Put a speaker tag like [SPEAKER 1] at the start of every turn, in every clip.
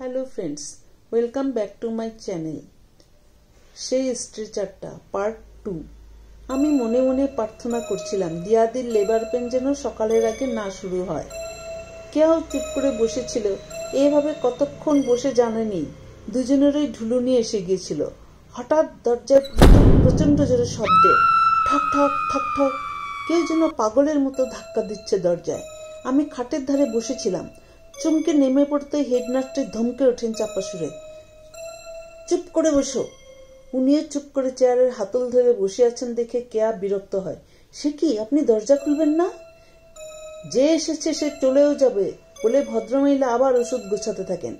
[SPEAKER 1] Hello friends welcome back to my channel সেই স্ট্রেচারটা part two আমি মনে মনে প্রার্থনা করছিলাম, দিয়াদির লেবার পেন যেন সকালের আগে না শুরু হয়। কেউ চুপ করে বসেছিল, এভাবে কতক্ষণ বসে জানেনি, দুজনেরই ঢুলুনি এসে গিয়েছিল। হঠাৎ দরজায় প্রচণ্ড জোরে শব্দে, ঠক ঠক ঠক ঠক, কেউ যেন পাগলের মতো ধাক্কা দিচ্ছে দরজায়। আমি খাটের ধারে বসেছিলাম চমকে নেমে পড়তে হেডনার্সটি ধমকে ওঠেন চাপা সুরে। চুপ করে বসো। উনিও চুপ করে চেয়ারের হাতল ধরে বসে আছেন দেখে কেয়া বিরক্ত হয়। সে কি, আপনি দরজা খুলবেন না? যে এসেছে সে চলেও যাবে, বলে ভদ্রমহিলা আবার ওষুধ গোছাতে থাকেন।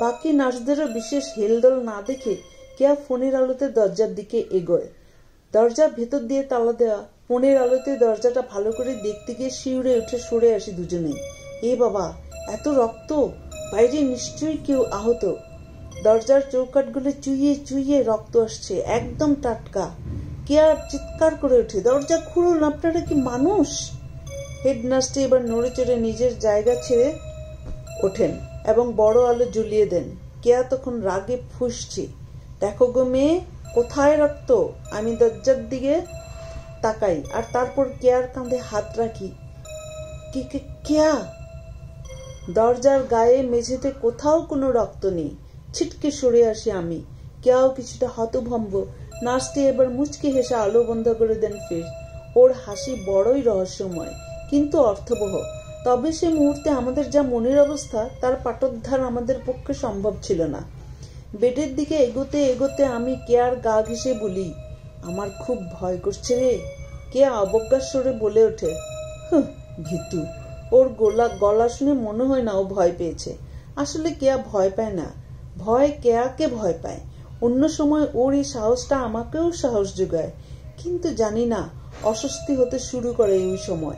[SPEAKER 1] বাকি নার্সদেরও বিশেষ হেলদোল না দেখে কেয়া ফোনের আলোতে দরজার দিকে এগোয়। দরজার ভেতর দিয়ে তালা দেওয়া ফোনের আলোতে দরজাটা ভালো করে দেখতে গিয়ে শিউরে উঠে সরে আসি দুজনেই। এ বাবা এত রক্ত? বাইরে নিশ্চয়ই কেউ আহত। দরজার চৌকাটগুলো চুইয়ে চুইয়ে রক্ত আসছে, একদম টাটকা। কে আর চিৎকার করে ওঠে? দরজা খুলুন, আপনারা কি মানুষ? হেডনার্সটি এবার নড়ে চড়ে নিজের জায়গা ছেড়ে ওঠেন এবং বড় আলো জ্বলিয়ে দেন। কেয়া তখন রাগে ফুসছে? দেখো গো মেয়ে, কোথায় রক্ত? আমি দরজার দিকে তাকাই, আর তারপর কেয়ার কাঁধে হাত রাখি? কি, কেয়া? দরজার গায়ে মেঝেতে কোথাও কোনো রক্ত নেই। ছিটকে সরে আসি আমি। কেউ কিছুটা হতভম্ব। নার্সটি এবার মুচকি হেসে আলো বন্ধ করে দেন ফির। ওর হাসি বড়ই রহস্যময়, কিন্তু অর্থবহ। তবে সে মুহূর্তে আমাদের যা মনের অবস্থা, তার পাটোদ্ধার আমাদের পক্ষে সম্ভব ছিল না। বেডের দিকে এগোতে এগোতে আমি কেয়ার গা ঘেসে বলি, আমার খুব ভয় করছে রে। কে অবজ্ঞার স্বরে বলে ওঠে? ভিতু ওর গোলা, গলা শুনে মনে হয় না ও ভয় পেয়েছে। আসলে কেয়া ভয় পায় না। ভয় কেয়াকে ভয় পায়? অন্য সময় ওর এই সাহসটা আমাকেও সাহস যোগায়। কিন্তু জানি না, অস্বস্তি হতে শুরু করে ওই সময়।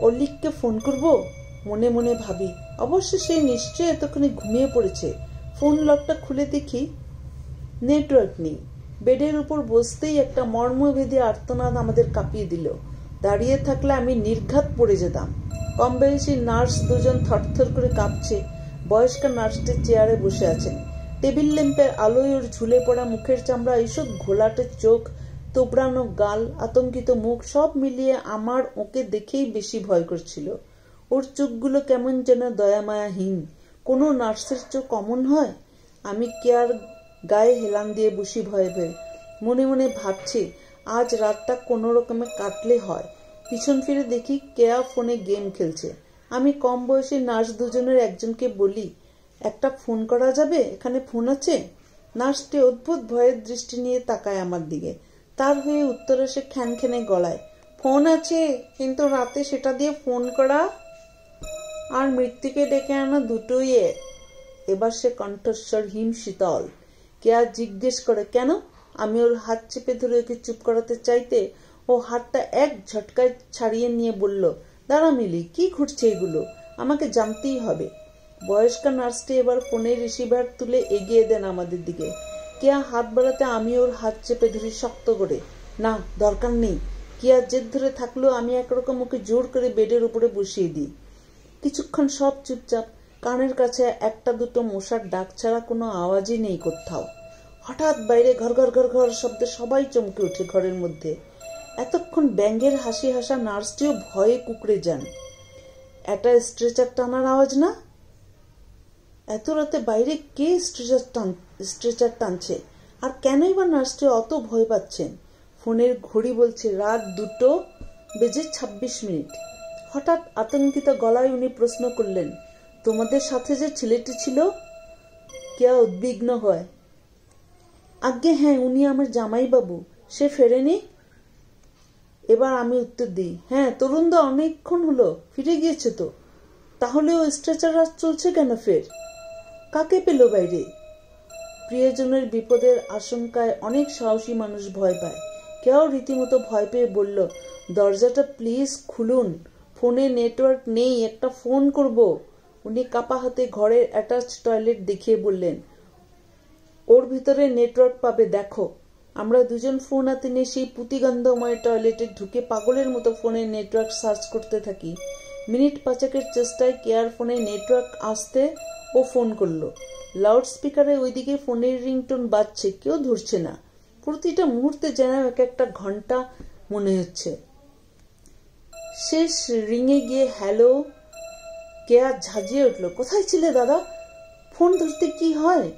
[SPEAKER 1] অলিককে ফোন করব? মনে মনে ভাবি, অবশ্য সে নিশ্চয়ই এতক্ষণে ঘুমিয়ে পড়েছে। ফোন লকটা খুলে দেখি, নেটওয়ার্ক নেই। বেডের উপর বসতেই একটা মর্মভেদী আর্তনাদ আমাদের কাঁপিয়ে দিল। দাঁড়িয়ে থাকলে আমি নির্ঘাত পড়ে যেতাম। কম বয়সী নার্স দুজন থরথর করে কাঁপছে। বয়স্ক নার্সটি চেয়ারে বসে আছেন। টেবিল ল্যাম্পের আলোয় ওর ঝুলে পড়া মুখের চামড়া এইসব ঘোলাটে চোখ তোবড়ানো গাল, আতঙ্কিত মুখ সব মিলিয়ে আমার ওকে দেখেই বেশি ভয় করছিল। ওর চোখগুলো কেমন যেন দয়ামায়াহীন। কোনো নার্সের চোখ কমন হয়? আমি কেয়ার গায়ে হেলান দিয়ে বসি ভয়ে ভয়ে? মনে মনে ভাবছি, আজ রাতটা কোনো রকমে কাটলে হয়। পিছন ফিরে দেখি কেয়া ফোনে গেম খেলছে। আমি কম বয়সী নার্স দুজনের একজনকে বলি, একটা ফোন করা যাবে? এখানে ফোন আছে? নার্সটি অদ্ভুত ভয়ের দৃষ্টি নিয়ে তাকায় আমার দিকে। তার হয়ে উত্তরে সে খ্যানখ্যানে গলায়, ফোন আছে, কিন্তু রাতে সেটা দিয়ে ফোন করা? আর মৃত্যুকে ডেকে আনা দুটোই এক। এবার সে কণ্ঠস্বর হিম শীতল। কে আর জিজ্ঞেস করে, কেন? আমি ওর হাত চেপে ধরে ওকে চুপ করাতে চাইতে ও হাতটা এক ঝটকায় ছাড়িয়ে নিয়ে বলল, দাঁড়া মিলি, কি ঘুরছে এগুলো? আমাকে জানতেই হবে। বয়স্ক নার্সটি এবার ফোনের রিসিভার তুলে এগিয়ে দেন আমাদের দিকে। কেয়া হাত বাড়াতে আমি ওর হাত চেপে ধরি শক্ত করে, না, দরকার নেই। কেয়া জেদ ধরে থাকলেও আমি একরকম ওকে জোর করে বেডের উপরে বসিয়ে দিই। কিছুক্ষণ সব চুপচাপ, কানের কাছে একটা দুটো মশার ডাক ছাড়া কোনো আওয়াজই নেই কোথাও। হঠাৎ বাইরে ঘর ঘর ঘর ঘর শব্দে সবাই চমকে ওঠে ঘরের মধ্যে। এতক্ষণ ব্যাঙ্গের হাসি হাসা নার্সটিও ভয়ে কুকড়ে যান। একটা স্ট্রেচার টানার আওয়াজ না? এত রাতে বাইরে কে স্ট্রেচার টান, স্ট্রেচার টানছে? আর কেনই বা নার্সটি অত ভয় পাচ্ছেন? ফোনের ঘড়ি বলছে, রাত দুটো বেজে ২৬ মিনিট। হঠাৎ আতঙ্কিত গলায় উনি প্রশ্ন করলেন, তোমাদের সাথে যে ছেলেটি ছিল? কে উদ্বিগ্ন হয়? আজ্ঞে হ্যাঁ উনি আমার জামাইবাবু। সে ফেরেনি? এবার আমি উত্তর দিই। হ্যাঁ তরুণদা অনেকক্ষণ হলো, ফিরে গিয়েছে তো। তাহলে ও স্ট্রেচার চলছে কেন ফের? কাকে পেল বাইরে? প্রিয়জনের বিপদের আশঙ্কায় অনেক সাহসী মানুষ ভয় পায়। কেউ রীতিমতো ভয় পেয়ে বলল, দরজাটা প্লিজ খুলুন। ফোনে নেটওয়ার্ক নেই, একটা ফোন করব। উনি কাপা হাতে ঘরের অ্যাটাচ টয়লেট দেখিয়ে বললেন, ওর ভিতরে নেটওয়ার্ক পাবে, দেখো। আমরা দুজন ফোন হাতে নিয়ে সেই পুঁতিগন্ধময় টয়লেটে ঢুকে পাগলের মতো ফোনে নেটওয়ার্ক সার্চ করতে থাকি। মিনিট পাঁচেকের চেষ্টায় কেয়ার ফোনে নেটওয়ার্ক আসতে ও ফোন করল। লাউড স্পিকারে ওইদিকে ফোনের রিংটোন বাজছে, কেউ ধরছে না। প্রতিটা মুহূর্তে যেন এক একটা ঘণ্টা মনে হচ্ছে। শেষ রিঙে গিয়ে হ্যালো কেয়া ঝাঁঝিয়ে উঠল, কোথায় ছিলে দাদা? ফোন ধরতে কি হয়?